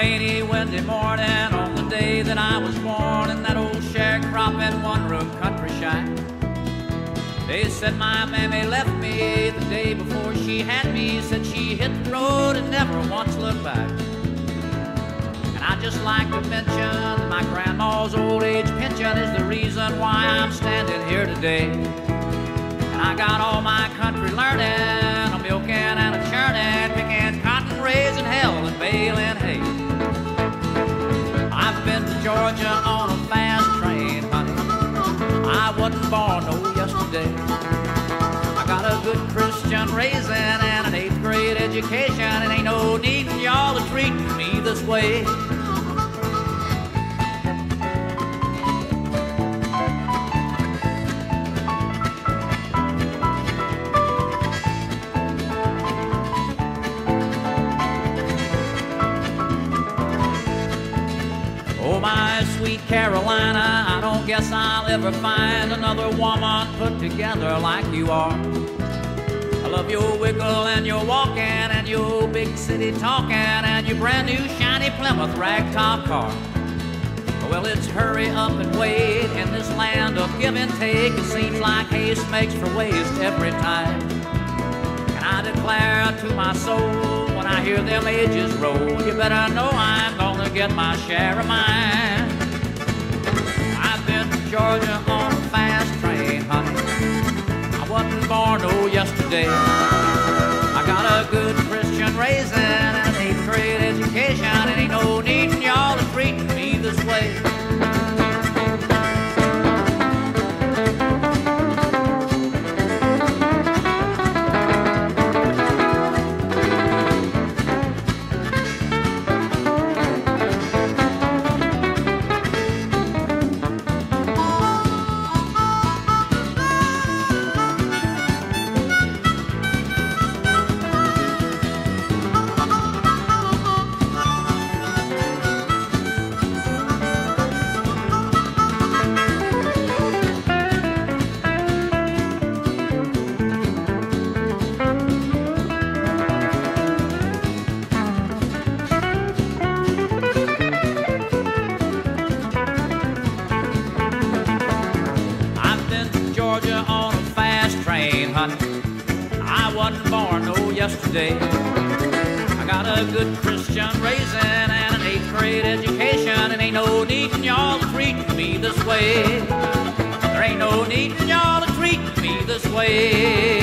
rainy, windy morning on the day that I was born in that old sharecropping one-room country shack. They said my mammy left me the day before she had me. Said she hit the road and never once looked back. And I just like to mention that my grandma's old age pension is the reason why I'm standing here today. And I got all my country learning, a milking and a churning, picking cotton, raising hell wasn't born no yesterday. I got a good Christian raising and an eighth grade education, and ain't no needin' y'all to treat me this way. Sweet Carolina, I don't guess I'll ever find another woman put together like you are. I love your wiggle and your walking and your big city talking and your brand new shiny Plymouth ragtop car. Well, it's hurry up and wait in this land of give and take. It seems like haste makes for waste every time. And I declare to my soul when I hear them ages roll, you better know I'm gonna get my share of mine. Georgia on a fast train, honey. I wasn't born no yesterday. I got a good Christian raising and an eighth grade education, and ain't no needin' y'all to treat me this way. Georgia on a fast train, honey. I wasn't born no yesterday. I got a good Christian raising and an eighth grade education, and ain't no needin' y'all to treat me this way. There ain't no needin' y'all to treat me this way.